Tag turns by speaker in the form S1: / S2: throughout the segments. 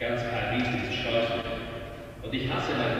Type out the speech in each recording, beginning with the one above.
S1: Ganz Paris ist scheußlich. Und ich hasse mein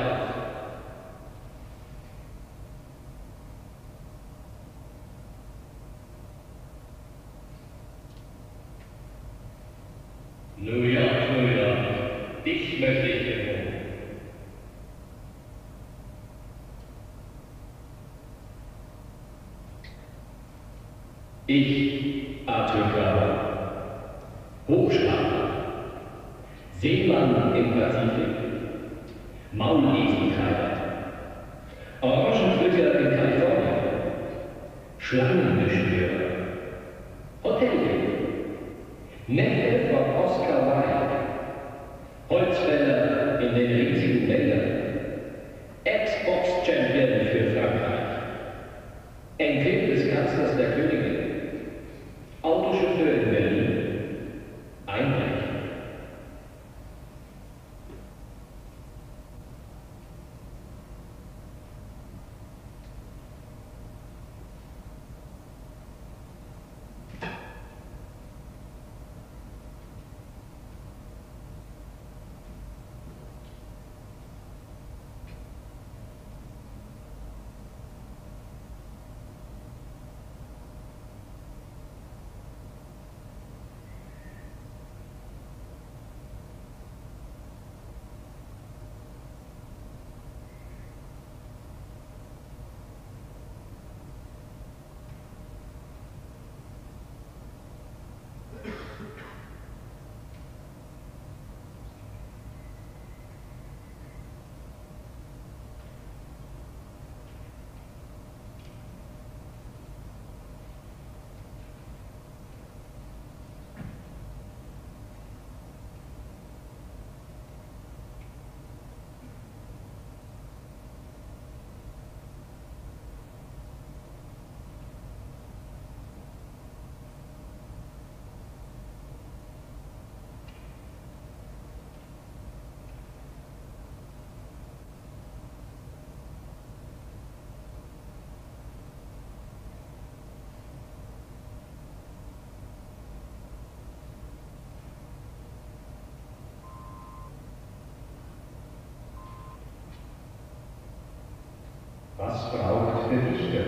S1: der
S2: Dichter?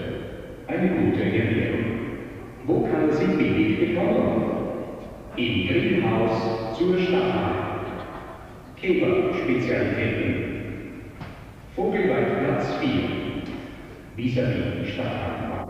S2: Eine gute Ernährung. Wo kann sie billig bekommen? Im Greenhaus zur Stadt. Käfer-Spezialitäten. Vogelweidplatz 4. Vis-à-vis Stadtpark.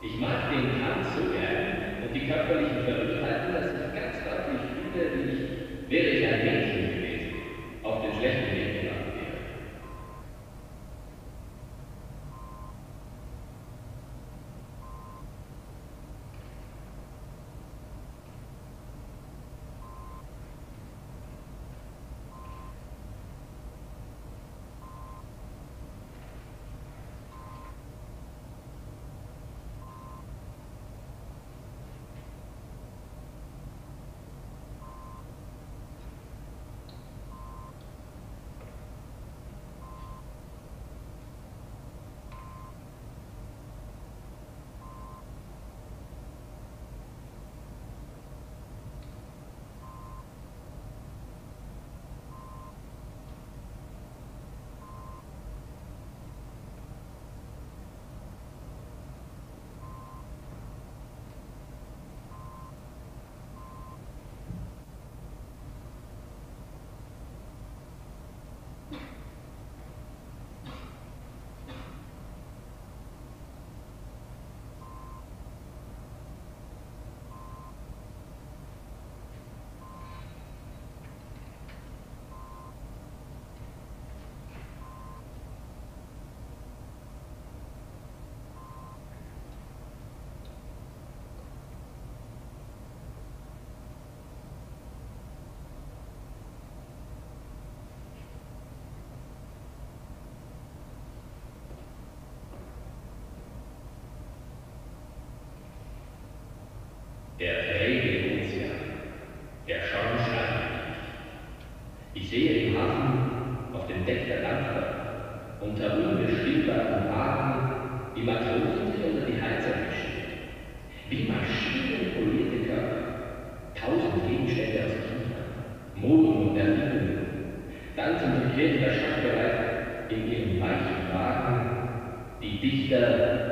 S1: Ich mag den Tanz so gern und die körperlichen sehe im Hafen auf dem Deck der Dampfer,
S2: unter unbeschriebenen Wagen wie Matrosen sich unter die Heizer mischen. Wie Maschinenpolitiker, tausend Gegenstände aus China, Moden und Erfindungen, dann zum Begriff der Schachbereit in ihrem weichen Wagen, die Dichter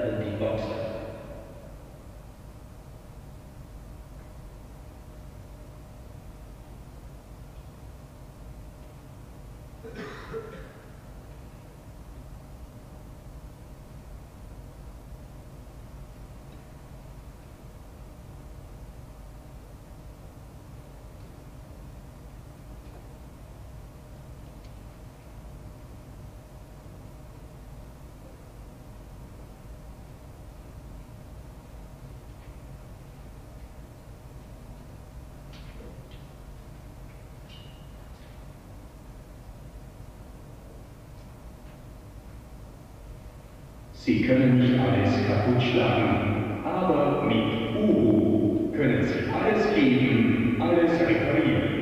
S1: Sie können nicht alles kaputt schlagen, aber mit Uhu können Sie alles geben, alles reparieren.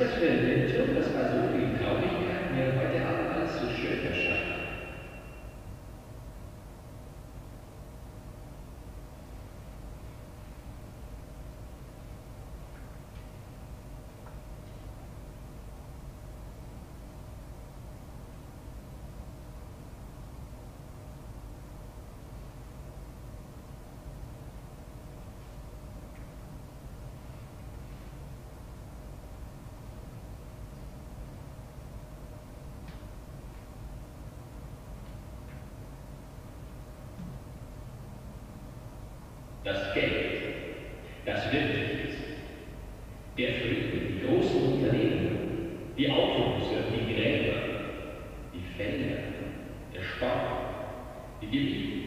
S1: Was ist das für ein Irrtum, Das Geld, das wirklich ist. Der Frieden, die großen Unternehmen, die Autos, die Gräber, die Felder, der Sport, die Gebiete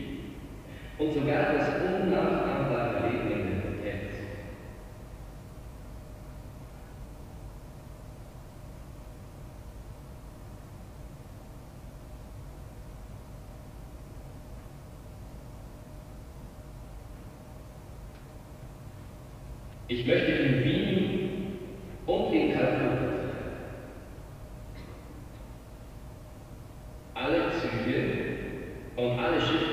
S1: und sogar das unnachahmbare Leben in den Hotels. Ich möchte in Wien und in Kalkutta alle Züge und alle Schiffe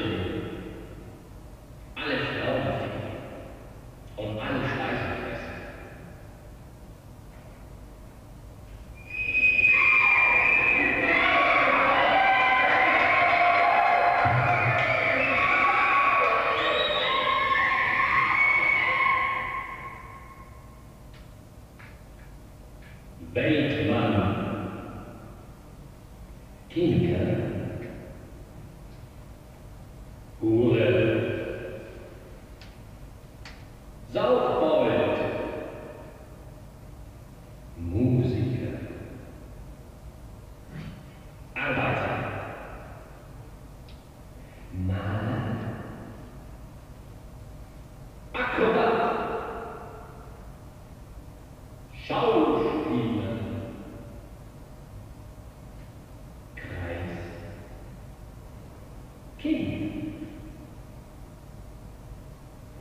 S1: Amen.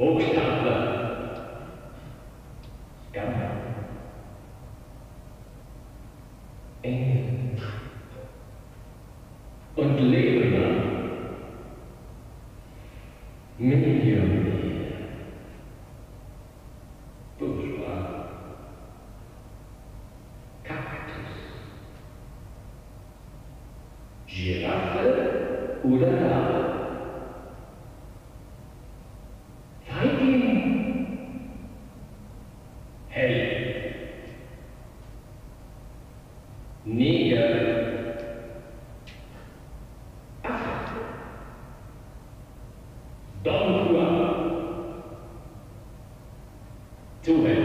S1: walked out. đó là phương án.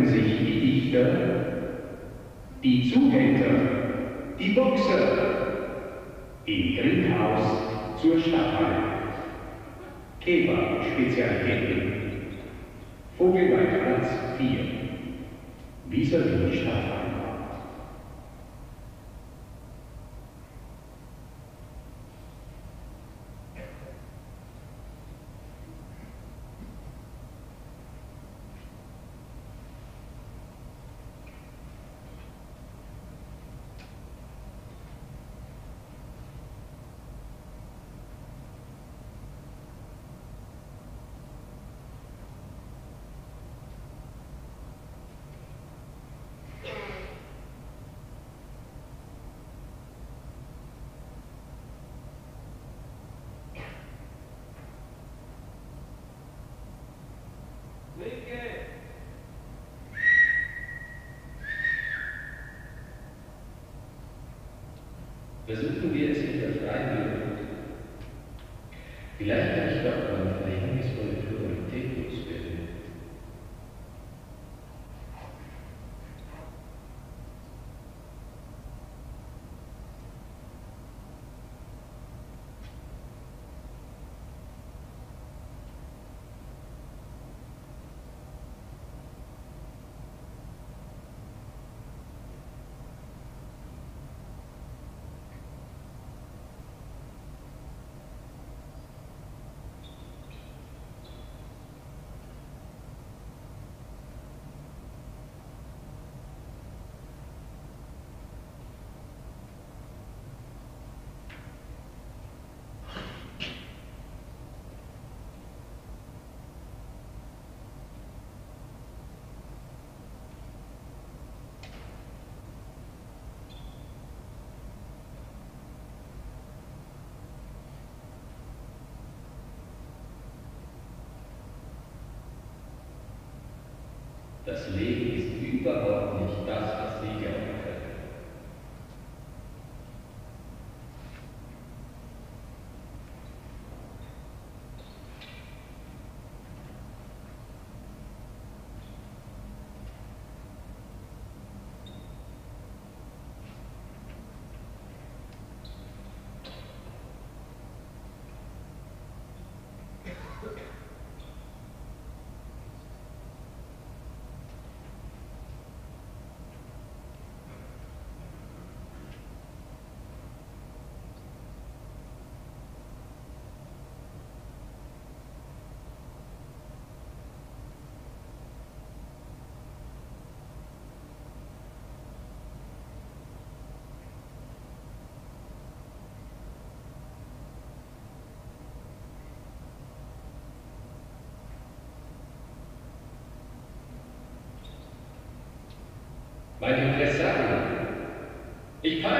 S1: Treffen sich die Dichter, die Zuhälter, die Boxer? Im Grillhaus zur Stadthalle. Kebab Spezialitäten. Vogelweidplatz 4. Vis-à-vis Stadthalle. Mas eu queria Das Leben ist überhaupt nicht das, was Sie glauben können. Mein Impresario. Ich pfeife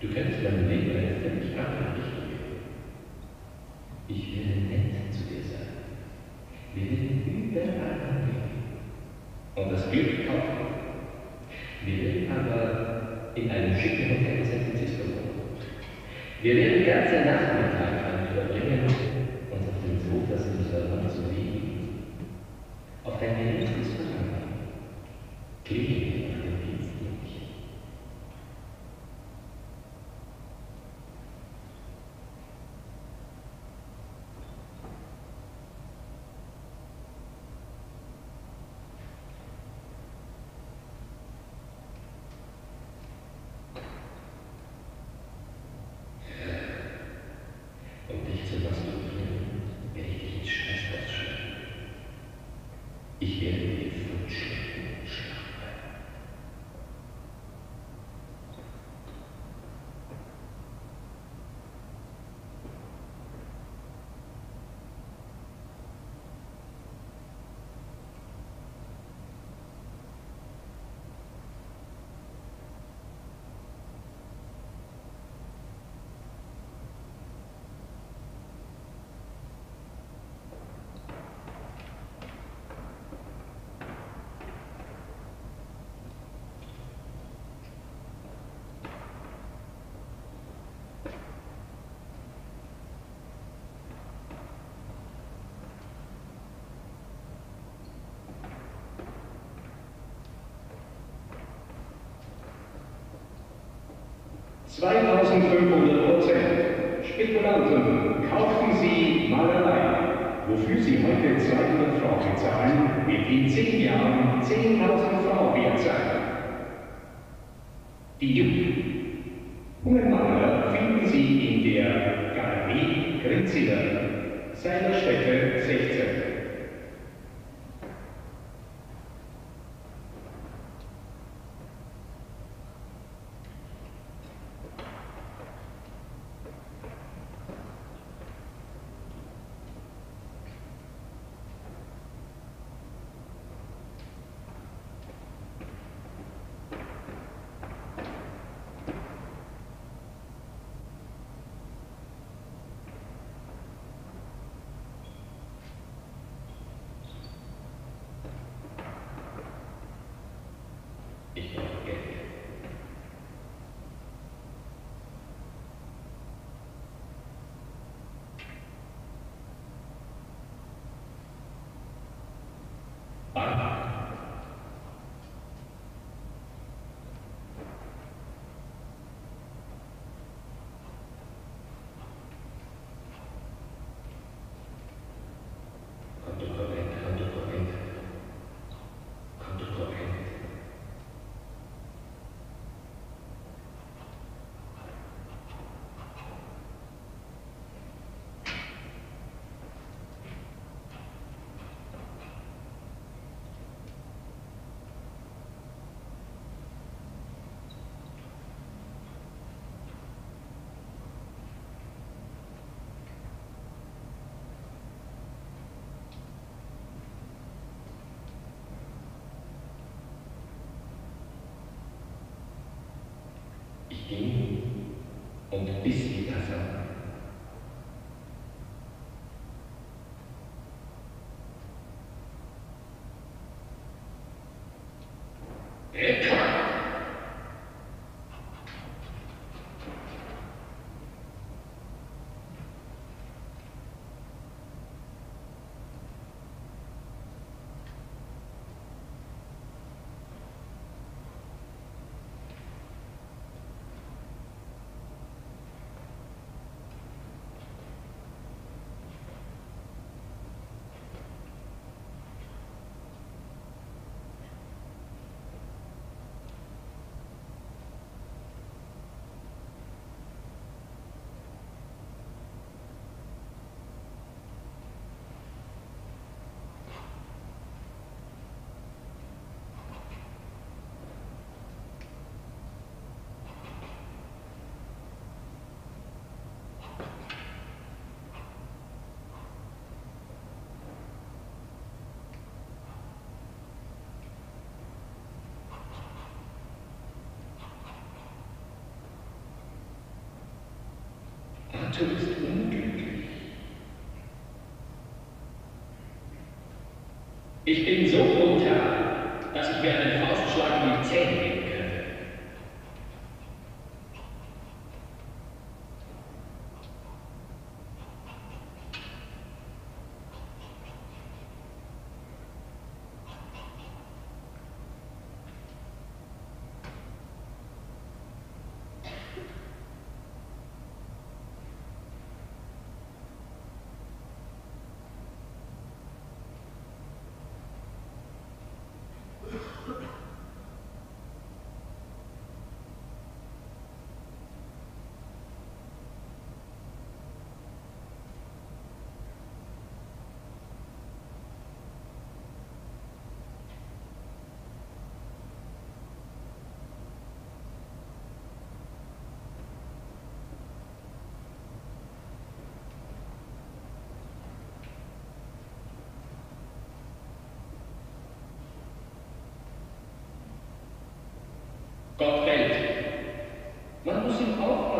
S1: du könntest mein Leben eine völlig andere Richtung gehen. Ich werde nett zu dir sein. Wir werden überall hingehen und das Glück kaufen. Wir werden aber in einem schicken Hotel in San Francisco wohnen. Wir werden ganze Nachmittag damit verbringen, uns auf dem Sofa in Salon zu liegen.
S2: 2500 Prozent. Spekulanten kaufen sie Malerei, wofür sie heute 200 Franken zahlen, wird in 10 Jahren 10.000 Franken wert sein. Die jungen Maler finden sie in der Galerie Grinziler, seiner Stätte 16.
S1: ging und bis die Kaserne. to the community. Musik aufbauen.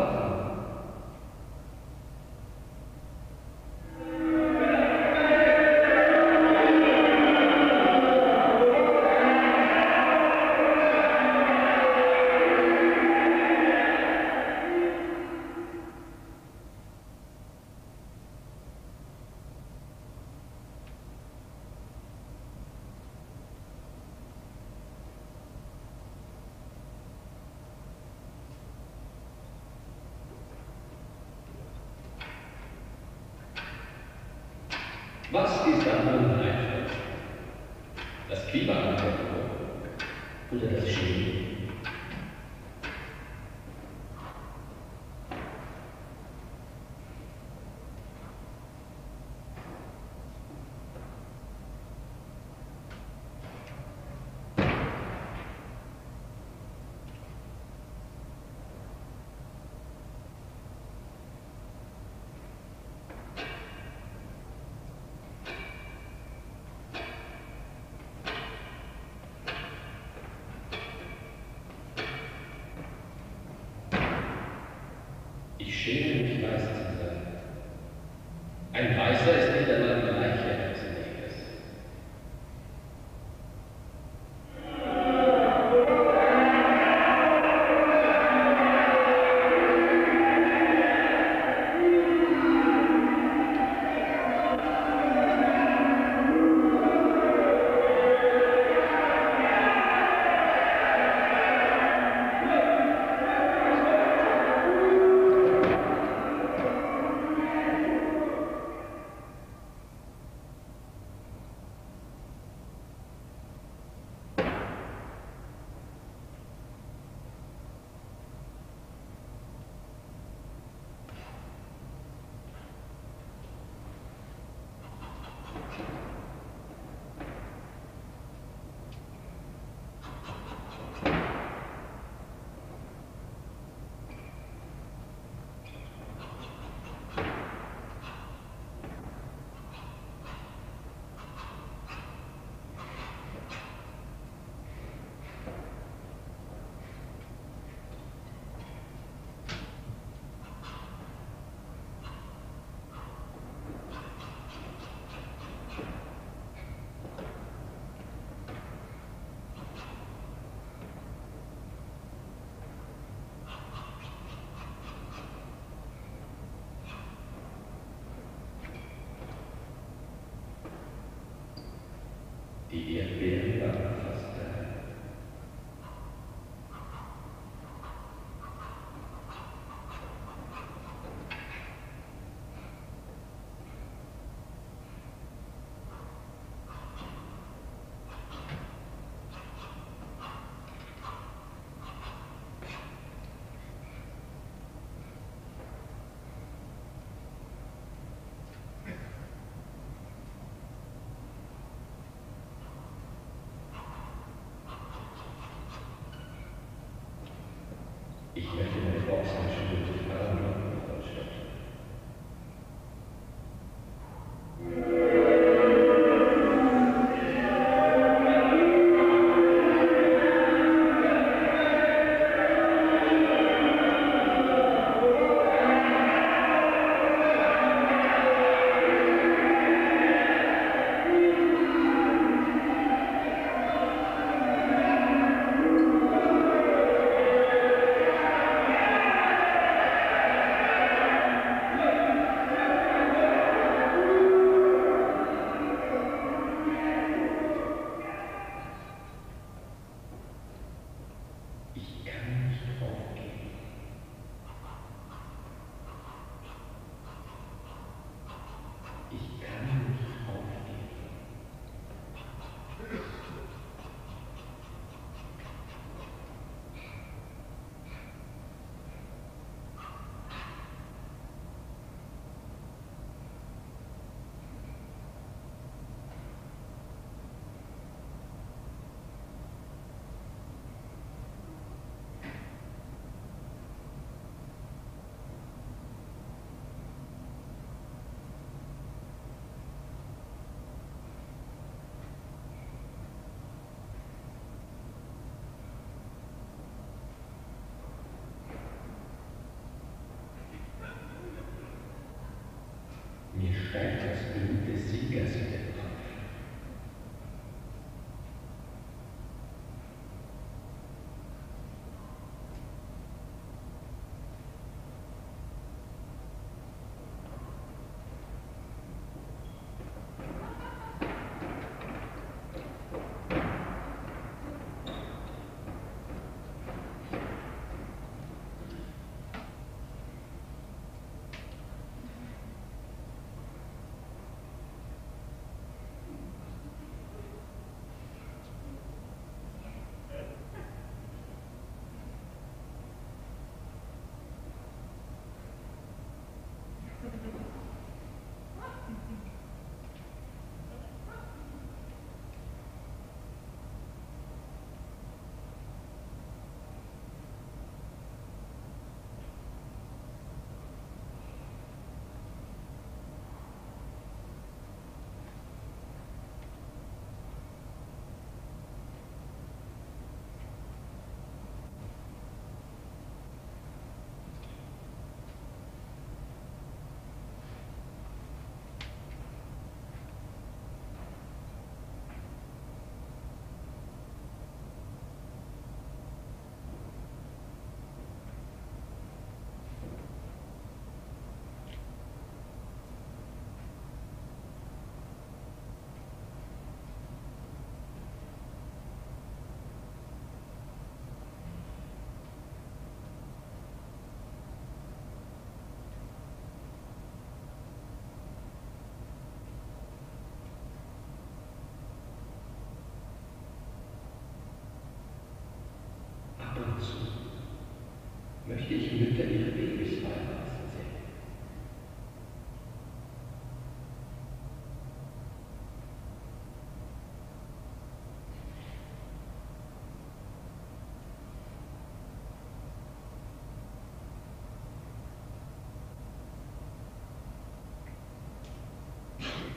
S1: Schäme mich weiß zu sein. Ein Weißer ist nicht einmal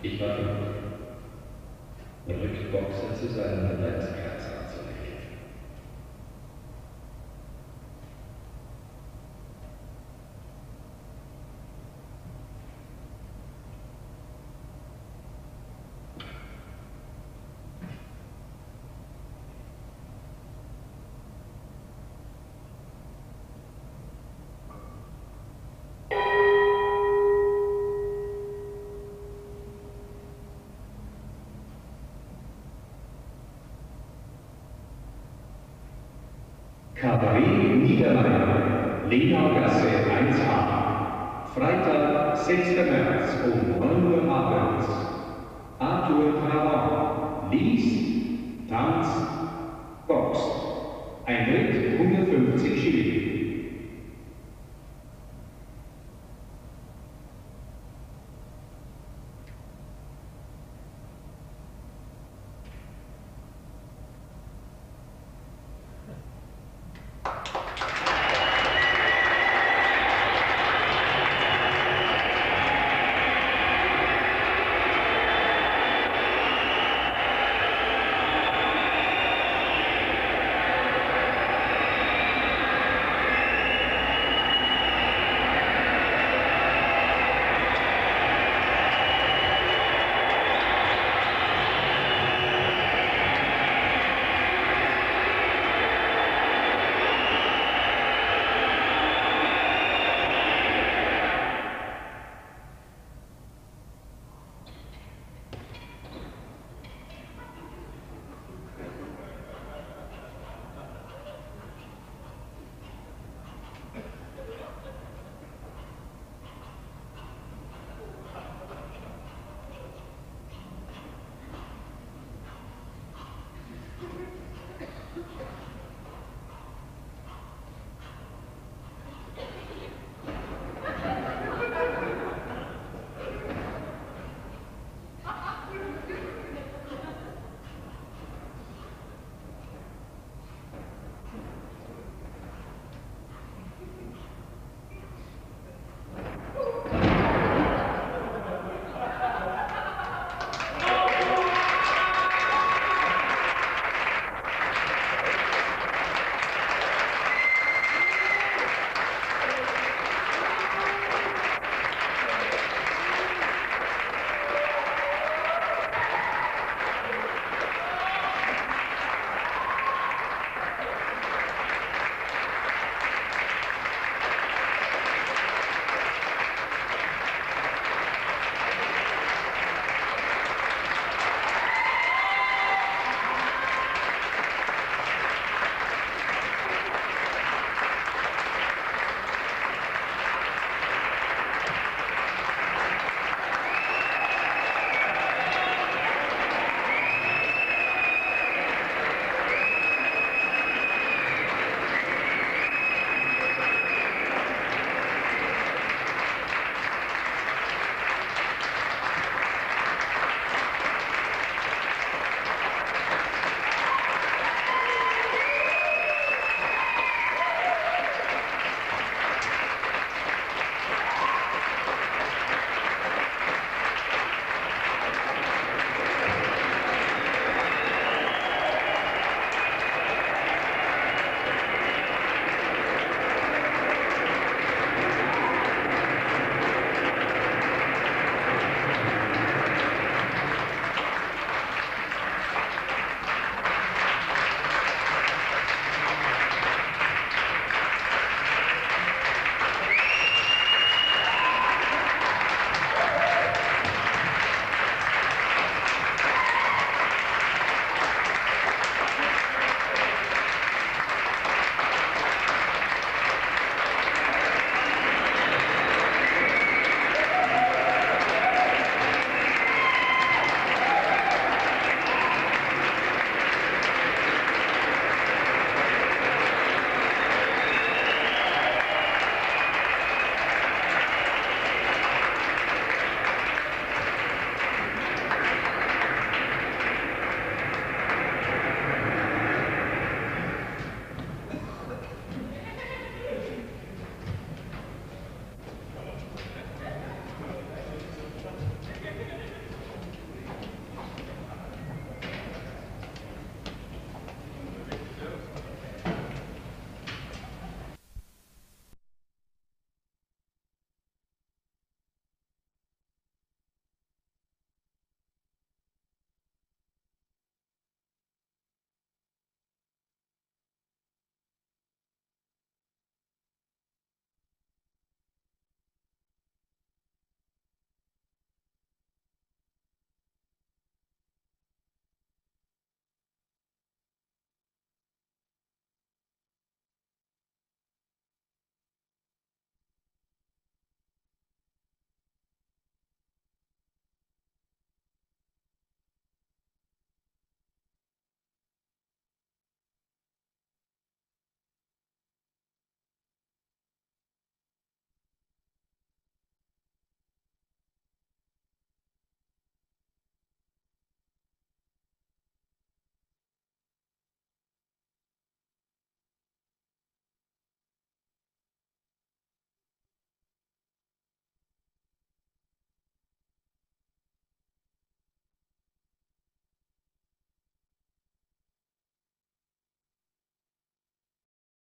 S1: Ich war verrückt, boxte zu seinem Verletzten.
S2: Kabarett Niederrhein, Lena Gasse 1a. Freitag, 6. März um